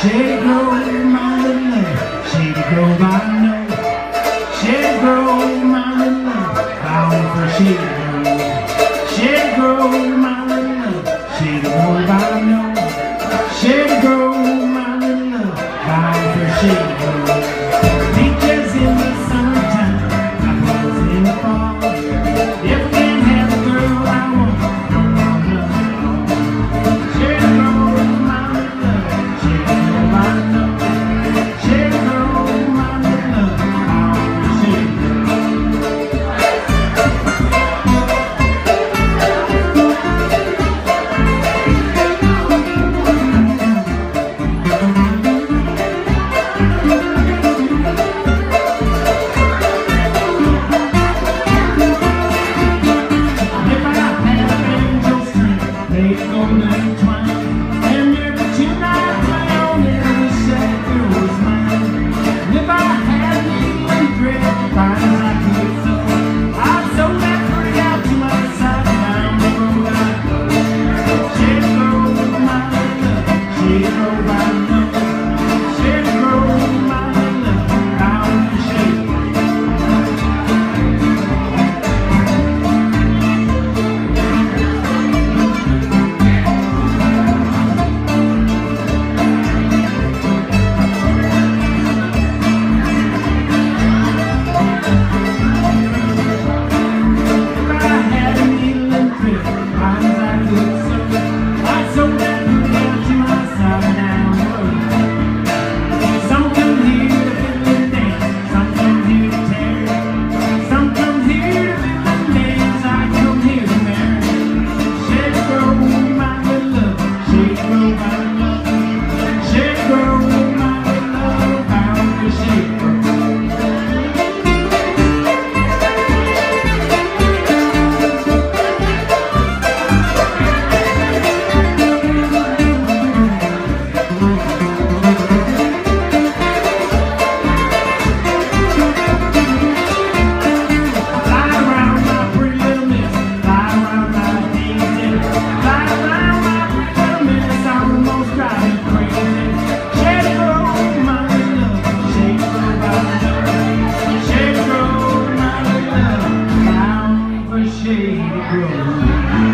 Shady Grove, my little lamb, Shady Grove, I know. Shady Grove, my little lamb, bound for Shady Grove. Shady Grove, see the